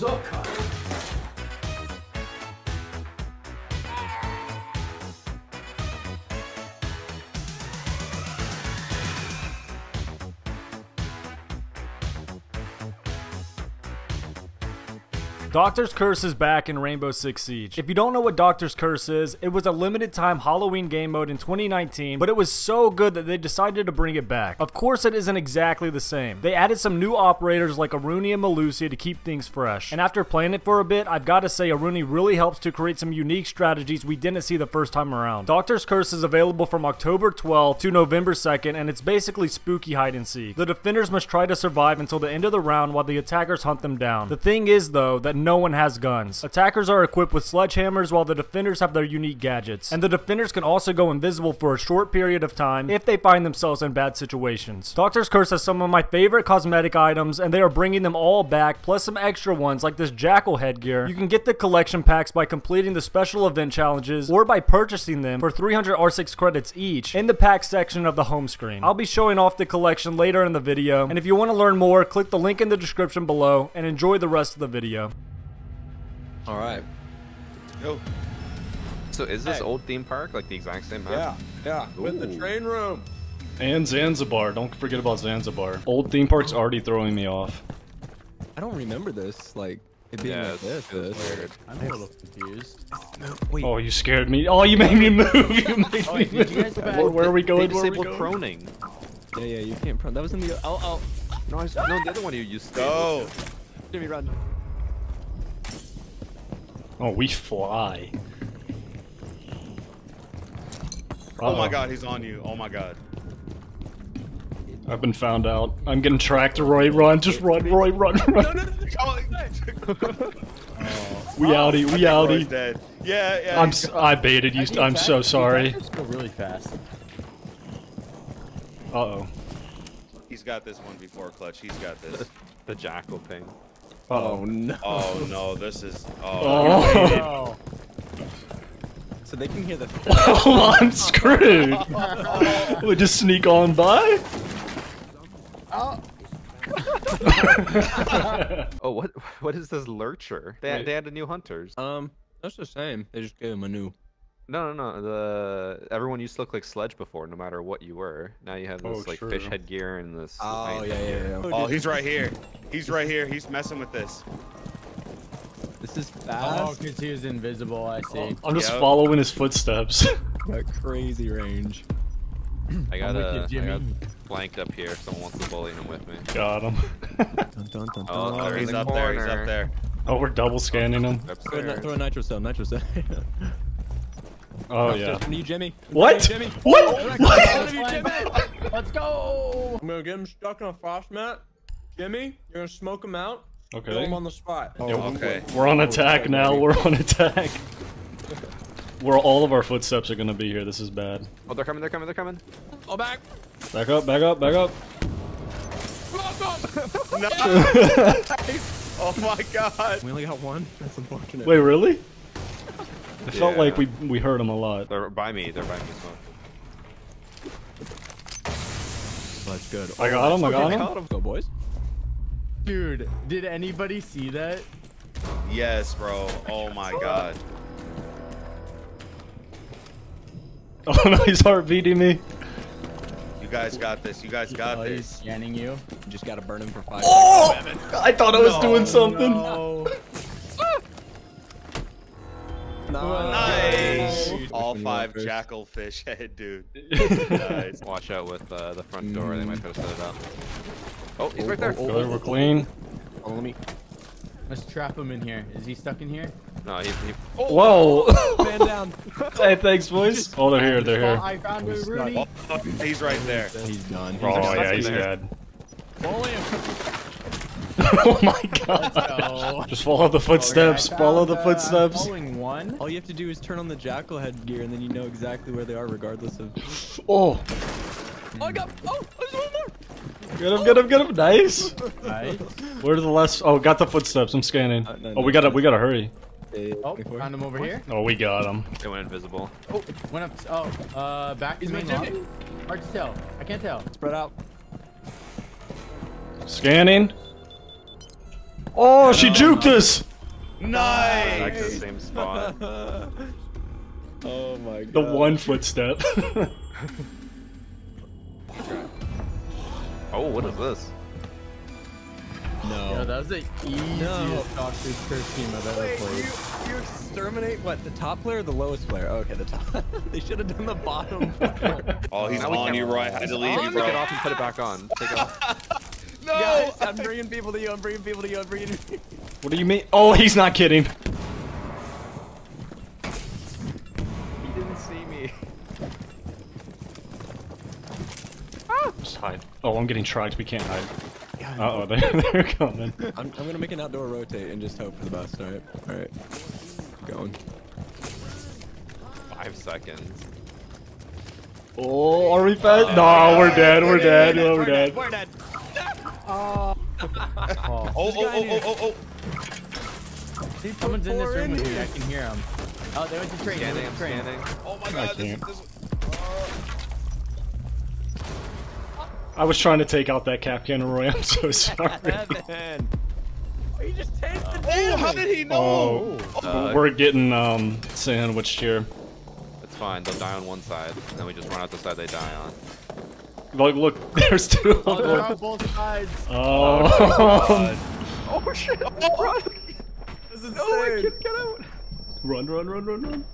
fuck up, Doktor's Curse is back in Rainbow Six Siege. If you don't know what Doktor's Curse is, it was a limited time Halloween game mode in 2019, but it was so good that they decided to bring it back. Of course, it isn't exactly the same. They added some new operators like Aruni and Melusi to keep things fresh. And after playing it for a bit, I've got to say Aruni really helps to create some unique strategies we didn't see the first time around. Doktor's Curse is available from October 12th to November 2nd, and it's basically spooky hide and seek. The defenders must try to survive until the end of the round while the attackers hunt them down. The thing is, though, that no one has guns. Attackers are equipped with sledgehammers while the defenders have their unique gadgets. And the defenders can also go invisible for a short period of time if they find themselves in bad situations. Doktor's Curse has some of my favorite cosmetic items and they are bringing them all back plus some extra ones like this jackal headgear. You can get the collection packs by completing the special event challenges or by purchasing them for 300 R6 credits each in the pack section of the home screen. I'll be showing off the collection later in the video and if you want to learn more click the link in the description below and enjoy the rest of the video. All right. Yo. So is this Hey. old theme park like the exact same Yeah, map? yeah. With the train room. And Zanzibar. Don't forget about Zanzibar. Old theme park's already throwing me off. I don't remember this. Like it being Yeah, like this. this. weird. I'm a little confused. Wait. Oh, you scared me. Oh, you made me move. You made Oh, me did you move. guys go? Where, where are we going? Where are we disabled going? proning. Yeah, yeah. You can't. Pro- that was in the. Oh, oh. No, I was, no, the other one you used to. Go. Jimmy, run. Oh, we fly. Oh my god, he's on you. Oh my god. I've been found out. I'm getting tracked. Roy, run. Just run, Roy, run, run. Oh, We outie, we Roy's outie. dead. Yeah, yeah. I'm, he's s- I baited you. The I'm attack- so sorry. attackers Go really fast. Uh oh. He's got this one before Clutch. He's got this. The jackal ping. Uh oh. no. Oh no, this is. Oh. Oh. Oh, So they can hear the. oh, I'm screwed. we just sneak on by. Oh, what what is this lurcher? They, Wait. they had a new hunters. Um, that's the same. They just gave him a new. No, no, no. The everyone used to look like Sledge before, no matter what you were. Now you have this Oh, like fish head gear and this. Oh nice yeah, yeah, yeah. Oh, he's right here. He's right here. He's messing with this. This is oh, fast. because he was invisible. I see. I'm just Yep. following his footsteps. Got crazy range. I got I'm a you, I got Jimmy. flanked up here. Someone wants to bully him with me. Got him. Dun, dun, dun, Oh, dun. there he's the up there. He's up there. oh, we're double scanning him. Throw a, Upstairs. ni- throw a nitro cell. Nitro cell. Oh yeah. Upstairs. Need Jimmy. What? Jimmy. What? Oh, what? Let's go. I'm gonna get him stuck on a frost mat. Jimmy, you're gonna smoke him out. Kill Okay. him on the spot. Oh, okay. We're on attack now. We're on attack. Where all of our footsteps are gonna be here. This is bad. Oh, they're coming! They're coming! They're coming! Oh, back. Back up, back up, back up. No. oh my god. We only got one. That's unfortunate. Wait, really? I felt Yeah. like we we heard him a lot. They're by me. They're by me. So. that's good. I got oh him, I got him. Got him. Go, boys. Dude, did anybody see that? Yes, bro. Oh my god. Oh no, he's heart beating me. You guys got this. You guys got oh, he's this. scanning you. You just gotta burn him for five Oh! I thought I was No, doing something. No. seconds. Nice. Nice. All Which one you want five first? jackal fish head, dude. Nice. Watch out with uh, the front door. They might try to set it up. Oh, he's right there. Oh, Good, we're clean. Follow me. Let's trap him in here. Is he stuck in here? No, he, he Whoa! Man down. hey, thanks, boys. Oh, they're here. They're Oh, here. I found a Rudy. Oh, he's right there. He's done. Oh yeah, he's there. dead. Bully him. oh my god. go. Just follow the footsteps. Okay, I follow found, the uh, footsteps. Following one. All you have to do is turn on the jackal headgear, and then you know exactly where they are, regardless of. Oh, Oh, I got. Oh, there's one more. get him, get him, get him. Nice. Nice. Where are the last? Oh, got the footsteps. I'm scanning. Uh, no, Oh, no, we gotta, we gotta hurry. Oh, found him over here. Oh, we got him. they went invisible. Oh, went up. Oh, uh, back to He's main lobby. Hard to tell. I can't tell. Spread out. Scanning. Oh, she juked us! Back to the same spot. Oh my god. The one footstep. Oh, what is this? No. Yo, that was the easiest Doktor's Curse team I've ever Wait, played. you, you exterminate what? The top player or the lowest player? Okay, the top. they should have done the bottom. Oh, he's Now on you, Roy. I had to leave oh, you, bro. Take it off and put it back on. Take it off. No. Guys, I'm bringing people to you. I'm bringing people to you. I'm bringing. What do you mean? Oh, he's not kidding. He didn't see me. Just hide. Oh, I'm getting tracked. We can't hide. Uh oh, they're, they're coming. I'm, I'm gonna make an outdoor rotate and just hope for the best. All right. All right. Going. Five seconds. Oh, are we fast? No, we're dead. We're dead. No, we're dead. We're dead. Oh, Oh, oh, oh, oh, oh, oh. Someone's in this room with you. I can hear him. Oh, they went to train. They Scanning, went I'm to train. scanning. Oh my god, this, can't. this, I was trying to take out that Kapkan Roy. I'm so sorry. Evan. Oh, you just tanked the Oh, how did he know? Oh, Uh, we're getting um sandwiched here. It's fine. They'll die on one side, and then we just run out the side they die on. Look, look, there's two. of they're on both sides. Oh, Oh shit! Oh, This is No, I insane. can't get out. run, run, run, run, run.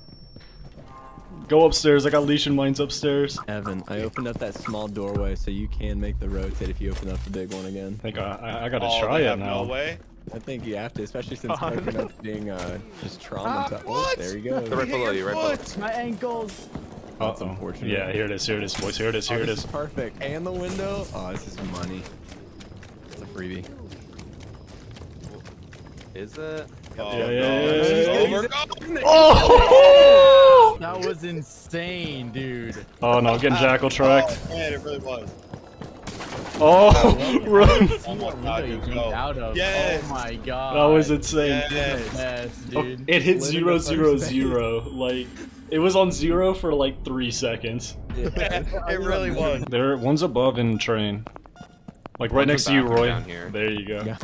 Go upstairs. I got Lesion mines upstairs. Evan, I opened up that small doorway so you can make the rotate if you open up the big one again. I think I, I, I gotta oh, try it have now. No way. I think you have to, especially since Oh, open no. up being uh, just traumatized. oh, what? there you go. They're right below you, right below. foot. My ankles. Uh-oh. unfortunate. Yeah, here it is. Here it is, boys. Here it is. Oh, Here it this is. perfect. And the window. Oh, this is money. It's a freebie. Is it? Oh, Yeah, no, yeah, this yeah, yeah. over. Oh! That was insane, dude. Oh no, getting jackal tracked. Oh, man, it really was. Oh, oh run! Oh my god, window you dude, jumped go. out of. Yes. Oh my god. That was insane. Yes. Yes, Oh, dude. it hit Living zero the zero first zero. Like it was on zero for like three seconds. Yeah. it really was. There, one's above in train. Like right One's next to you, Roy. down here. There you go. Yeah.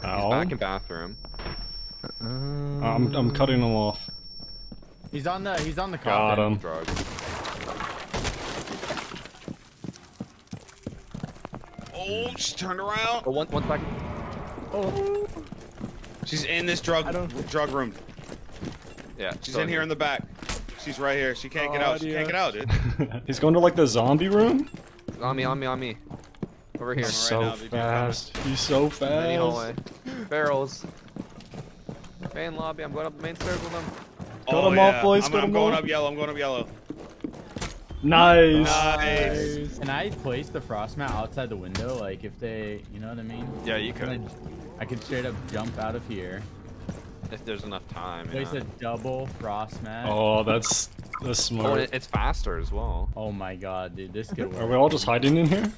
He's Ow. back in bathroom. I'm, I'm cutting him off. He's on the he's on the Got him. Drug. Oh, she turned around. Oh, one, one Oh. She's in this drug drug room. Yeah. She's still in here in the back. She's right here. She can't get Oh, out. She can't get out, dude. He's going to like the zombie room. On me, on me, on me. Over here. right so now, BB, fast. He's so Main hallway. fast. Barrels. Main lobby. I'm going up the main stairs with them. Cut oh, him yeah. off, boys, I'm, cut I'm him going off. up yellow. I'm going up yellow. Nice. Nice. Can I place the frost mat outside the window? Like if they, you know what I mean? Yeah, you Can could. I, I could straight up jump out of here. If there's enough time. Place Yeah. a double frost mat. Oh, that's that's Oh, smart. it- it's faster as well. Oh my god, dude, this could Are we all just hiding in here?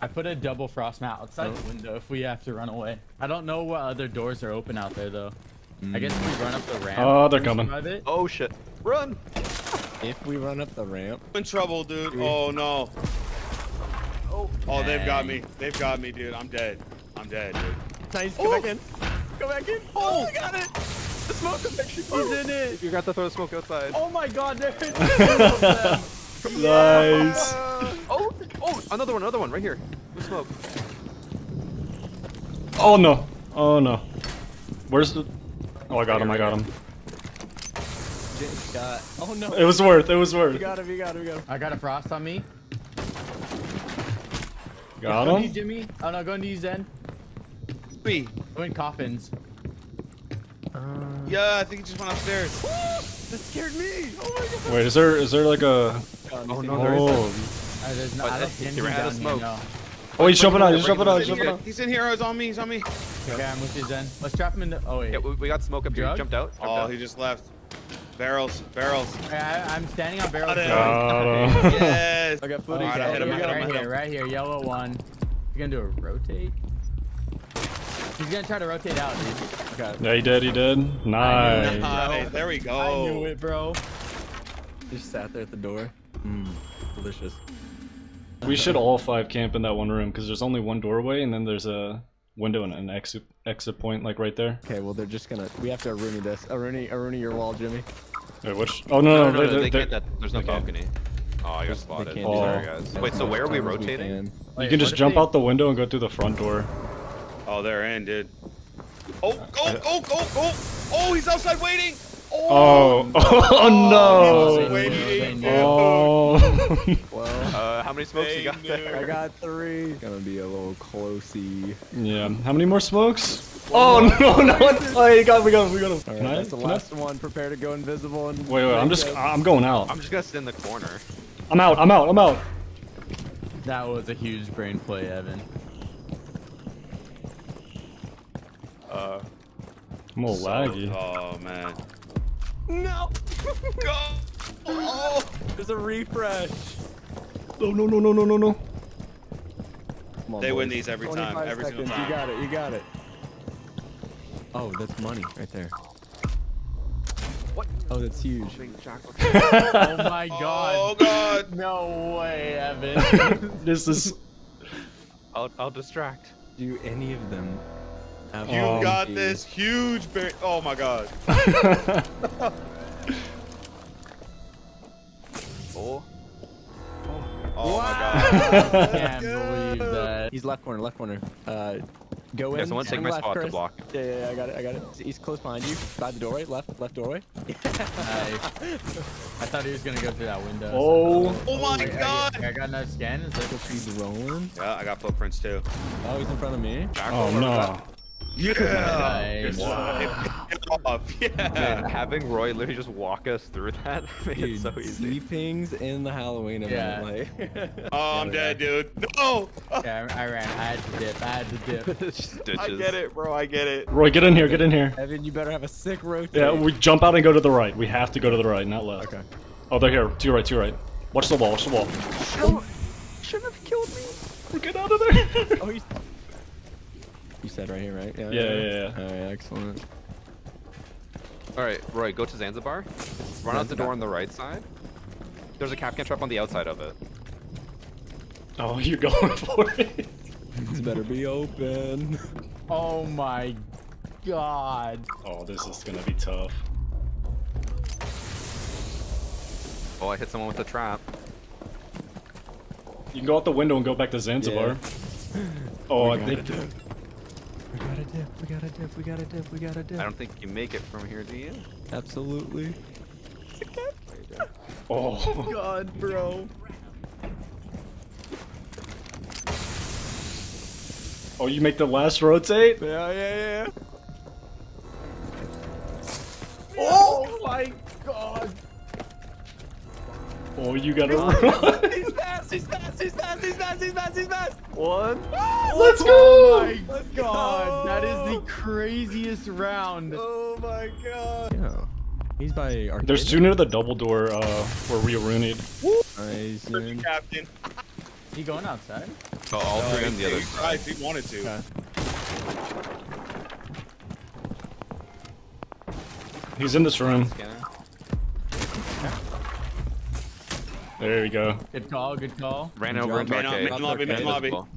I put a double frost mat outside the oh. window if we have to run away. I don't know what other doors are open out there though. I guess if we mm. run up the ramp. Oh, they're coming. survive it. Oh shit. Run! If we run up the ramp, I'm in trouble, dude. Oh no. Oh. Oh, they've got me. They've got me, dude. I'm dead. I'm dead, dude. nice. Go back in. Go back in. Oh, oh, I got it. The smoke effect. He's oh, in it. You got to throw smoke outside. Oh my god, there is two of them. Nice. Oh, oh, another one, another one, right here. With smoke. Oh no. Oh no. Where's the? Oh, I got him. I got him. Got. Oh no. It was worth. It was You worth. got him. You got him. You got him. I got a frost on me. Got Go to you, him. Jimmy. Oh no, going to you, Zen. B. Go in coffins. Uh, yeah, I think he just went upstairs. That scared me. Oh my god. Wait, is there is there like a? Oh no, there oh. is. Oh. Uh, there's no, But I don't he see anything ran out of here, smoke. no. Oh, he's jumping out. He's jumping out. He's He's in jumping out. He's in here. He's on me. He's on me. Okay, I'm with you, Zen. Let's trap him in the. Oh wait. Yeah, we, we got smoke up here. Drug? Jumped out. Jumped Oh, out. he just left. Barrels. Barrels. Okay, I, I'm standing on barrels. Got him. Got him. yes. I got Oh, footage. Alright, I hit him, I hit him, right hit here, right here, yellow one. He's gonna do a rotate. He's gonna try to rotate out, dude. Okay. Yeah, he did. He did. Nice. Nice. There we go. I knew it, bro. Just sat there at the door. Mmm. Delicious. We should all five camp in that one room because there's only one doorway and then there's a window and an exit exit point like right there. Okay, well they're just gonna. We have to Aruni this. Aruni, Aruni your wall, Jimmy. Wait, which? Oh no, no, No, no, no, they- they they- can't. That, there's no balcony. Oh, I got spotted. can't Sorry, guys. Wait, so where are we Times rotating? can. you Wait, can just jump they- out the window and go through the front door. Oh, they're in, dude. Oh, go, go, go, go. Oh, he's outside waiting. Oh, oh no! Waiting. Oh, Well, Uh, how many smokes you got there? I got three. Gonna be a little closey. yeah. How many more smokes? Oh no, no! Oh, you got, we got him, we got him. All Can right, I? that's the can I- last one. Prepare to go invisible. And Wait, wait. I'm just, I'm going out. I'm just gonna sit in the corner. I'm out. I'm out. I'm out. That was a huge brain play, Evan. Uh, I'm a little laggy. Oh man. No. Go. Oh. There's a refresh. No, no, no, no, no, no, no. Come on, They win these every time, 25 every single time. You got it. You got it. Oh, that's money right there. What? Oh, that's huge. Oh my god. Oh god. No way, Evan. This is. I'll, I'll distract. Do any of them? Have You Um, got a- this huge bear. Oh my god. Oh. Oh my I god. can't believe that. He's left corner. Left corner. Uh, go in. Yeah, someone take turn my left, spot to block. Yeah, yeah, yeah, I got it. I got it. He's close behind you. By the doorway. Left. Left doorway. Nice. I thought he was gonna go through that window. Oh. Oh my Wait, I- god. I, got no scan. Is that He's rolling. Yeah, I got footprints too. Oh, he's in front of me. Oh no. Yeah. Nice. Good job. Yeah. Man, having Roy literally just walk us through that made it Dude, so easy. Sleepings in the Halloween Yeah. event. Like, Oh, I'm dead, dude. No. Yeah, I I ran. I had to dip. I had to dip. Stitches. I get it, bro. I get it. Roy, get in here. Get in here. Evan, you better have a sick rotate. Yeah, we jump out and go to the right. We have to go to the right, not left. Okay. Oh, they're here. To your right. To your right. Watch the wall. Watch the wall. Shouldn't have killed me. Get out of there. Oh, he's. You said right here, right? Yeah, yeah, yeah. Alright, excellent. All right, Roy, go to Zanzibar. Run out the door on the right side. There's a Kapkan trap on the outside of it. Oh, you're going for it. This better be open. Oh my god. Oh, this is gonna be tough. Oh, I hit someone with a trap. You can go out the window and go back to Zanzibar. Oh, I think. Gotta We got a dip. We got a dip. We got a dip. We got a dip. I don't think you make it from here, do you? Absolutely. Oh. God, bro. Oh, you make the last rotate? Yeah, yeah, yeah. Oh my god. Oh, you gotta run. He's fast. He's fast. He's fast. He's fast. He's fast. He's fast. One. Let's Oh go! my god. That is the craziest round. Oh my god. Yeah. He's by arcade. There's two near the double door uh, where we rooned. Nice, dude. Captain. He going outside? Oh, all three on the other side. if he wanted to. Okay. He's in this room. There we go. Good call, good call. Ran over into Main op- arcade. main lobby, main Invisible. lobby.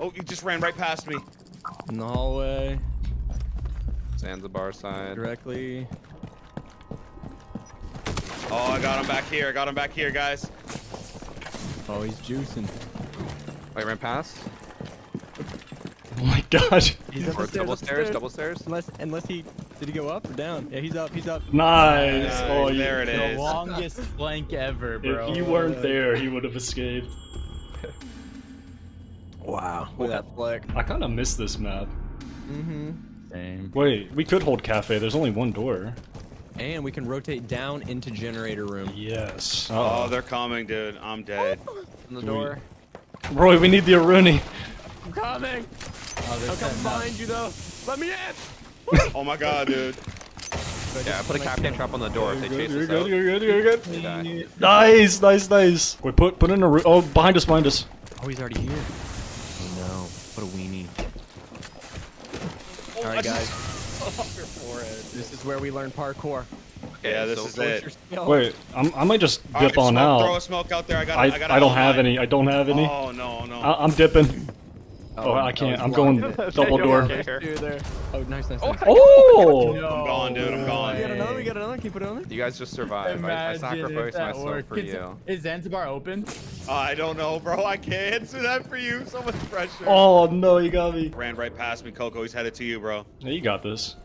Oh, you just ran right past me. In the hallway, Zanzibar side. directly. Oh, I got him back here. I got him back here, guys. Oh, he's juicing. Oh, Wait, ran past. Oh my gosh. He's up Or the double up the stairs, double stairs. Unless, unless he did he go up or down? Yeah, he's up. He's up. Nice. Nice, Oh, you- there it The is. longest flank ever, bro. If you weren't there, he would have escaped. Wow. Look at that flick. I kind of miss this map. Mm-hmm. Same. Wait, we could hold cafe. There's only one door. And we can rotate down into generator room. Yes. Oh, Oh, they're coming, dude. I'm dead. On the door. Roy, we need the Aruni. I'm coming. Oh, they're I'll come setting behind you though. Let me in. Oh my god, dude. Yeah, I put a Kapkan trap on the door if they chase You're us good, out. you're good, you're good. Nice, nice, nice. Wait, put put in a ru- Oh, behind us, behind us. Oh, he's already here. Oh no. What a weenie. Oh, All I right, just- guys. Off your forehead. This is where we learn parkour. Okay, Yeah, this so- is Show us it. your. Wait, I'm, I might just dip right, on smoke, Throw a out. smoke out there. I got. I I, I don't have any. I don't have any. Oh no, no. I, I'm dipping. Oh, oh, I can't. I'm blocking going it. double door. Oh, nice, nice, nice. Oh! I'm gone, dude. I'm gone. We got another. We got another. Keep it on there. You guys just survived. I, I sacrificed that myself worked. for Can- you. Is Zanzibar open? I don't know, bro. I can't answer that for you. So much pressure. Oh no, you got me. Ran right past me, Coco. He's headed to you, bro. Yeah, you got this.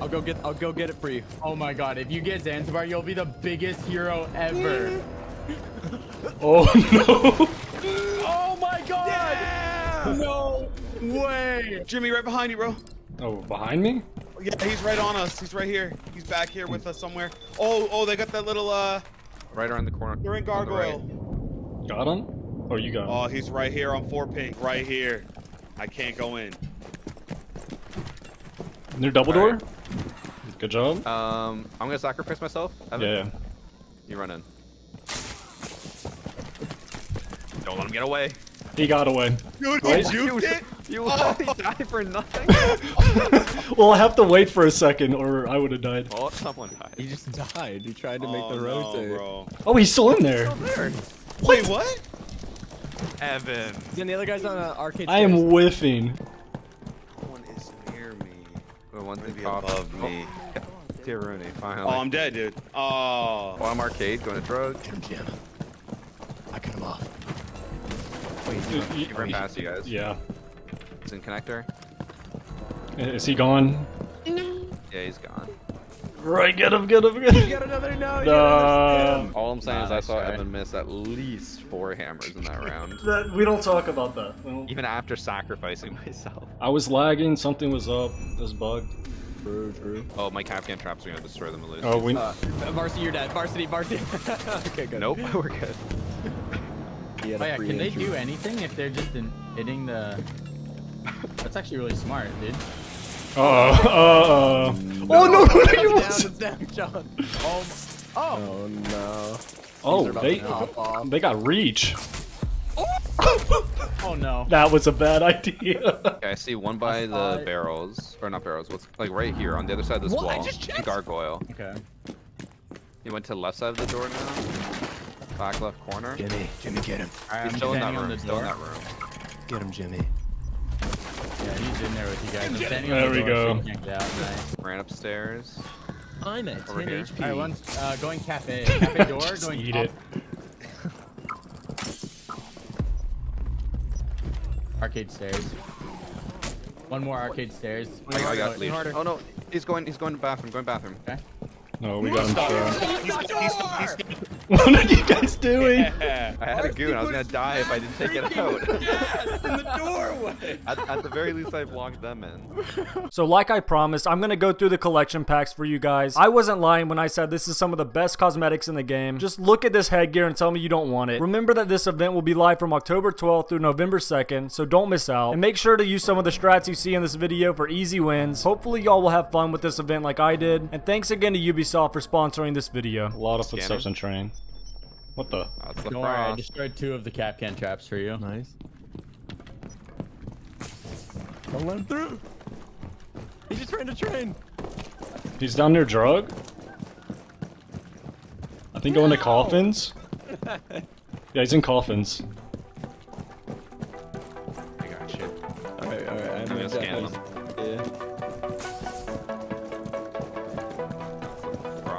I'll go get. I'll go get it for you. Oh my god, if you get Zanzibar, you'll be the biggest hero ever. Oh no. Way! Jimmy, right behind you, bro. Oh, behind me? Yeah, he's right on us. He's right here. He's back here with us somewhere. Oh, oh, they got that little, uh, Right around the corner. they're in on the right. gargoyle. Got him? Oh, you got him. Oh, he's right here on four pink. Right here. I can't go in. Near double door? Alright. Good job. Um, I'm gonna sacrifice myself. Evan, Yeah, yeah. You run in. Don't let him get away. He got away. Dude, Right? he juked it? You Oh. he died for nothing. well, I have to wait for a second or I would have died. Oh, someone died. He just died. He tried to make oh, the no, rotate. bro. Oh, he's still in there. Still there. Wait, what? Evan. Then the other guy's on uh, arcade. I am stairs. whiffing. One is near me. The one Maybe thing top. above me. Dear Rooney, finally. Oh, I'm dead, dude. Oh. Well, I'm arcade, going to drug. Get him, Jim. I cut him off. Wait, He ran past you guys. Yeah. It's in connector. Is he gone? Yeah, he's gone. Right, get him, get him, get You him. got another no. you No. got All I'm saying is I saw try. Evan miss at least four hammers in that round. That, we don't talk about that. Even after sacrificing myself. I was lagging, something was up, this bug. True, true. Oh, my Kapkan traps are gonna destroy them, Elise. Oh, we. Uh, varsity, you're dead. Varsity, varsity. okay, good. Nope, we're good. Oh yeah, free can they do anything if they're just in hitting the... That's actually really smart, dude. Uh oh. Uh oh. Oh no, no, no, you down, was. down, John. Oh, oh! Oh no. Oh, These are about they to pop off. they got reach. Oh no. That was a bad idea. Okay, I see one by the it. barrels, or not barrels. What's like right here on the other side of this What? I wall? just checked. Gargoyle. Okay. You went to the left side of the door now. Back left corner. Jimmy, Jimmy, get him. Alright, He's I'm still in that room. the Still in that room. Get him, Jimmy. Yeah, he's in there with you guys. I'm standing There on the we door go. you can't get out. Nice. Ran upstairs. I'm at Over 10 here. HP. Alright, one's uh, going cafe. Cafe door, Just going eat up. it. Arcade stairs. One more arcade stairs. I, I got Go lead. Oh no, he's going. He's going to bathroom. Going bathroom. Okay. No, we got him. trapped. He's, he's, he's, What are you guys doing? yeah. I had a goon. I was gonna die if I didn't take it out. Yes, in the doorway. at, at the very least, I've logged them in. So like I promised, I'm gonna go through the collection packs for you guys. I wasn't lying when I said this is some of the best cosmetics in the game. Just look at this headgear and tell me you don't want it. Remember that this event will be live from October 12th through November 2nd, so don't miss out. And make sure to use some of the strats you see in this video for easy wins. Hopefully y'all will have fun with this event like I did. And thanks again to Ubisoft for sponsoring this video. A lot of footsteps and train. What the? That's the Don't worry, I destroyed two of the Kapkan traps for you. Nice. Don't let him through. He just ran a train. He's down near drug? I think going to coffins? yeah, he's in coffins. I got you. Alright, alright. I'm gonna scan them. Yeah.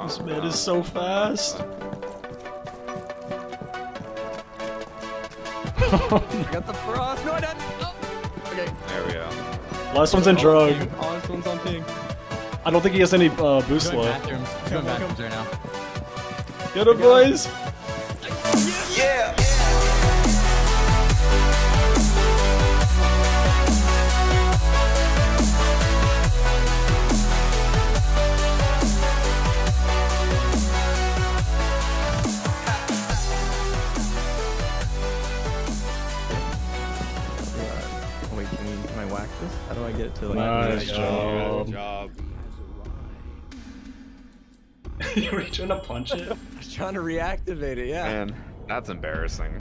This Frost. man is so fast. I got the frost. No, I didn't. Oh. Okay. There we go. Last one's in drug. Oh, one's on ping. I don't think he has any uh, boost Going left. bathrooms. Going bathrooms right now. Get him, boys! Oh, this? How do I get it to like? Nice Good job. job. you were trying to punch it? I was trying to reactivate it. Yeah. Man, that's embarrassing.